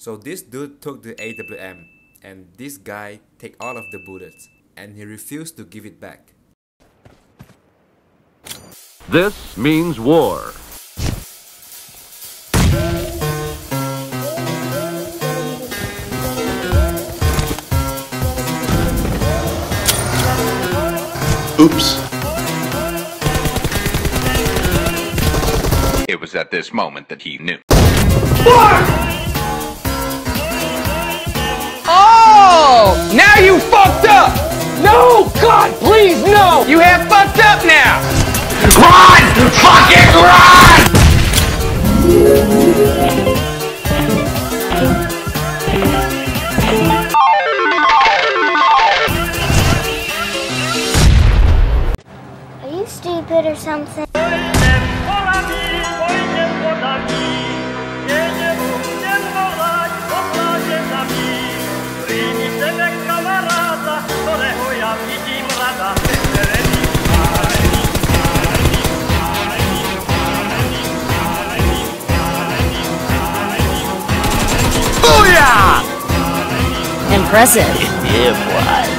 So this dude took the AWM and this guy take all of the bullets and he refused to give it back. This means war. Oops. It was at this moment that he knew. Oh! Please, no! You have fucked up now! Run! Fucking run! Are you stupid or something? Impressive. Yeah, boy.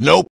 Nope.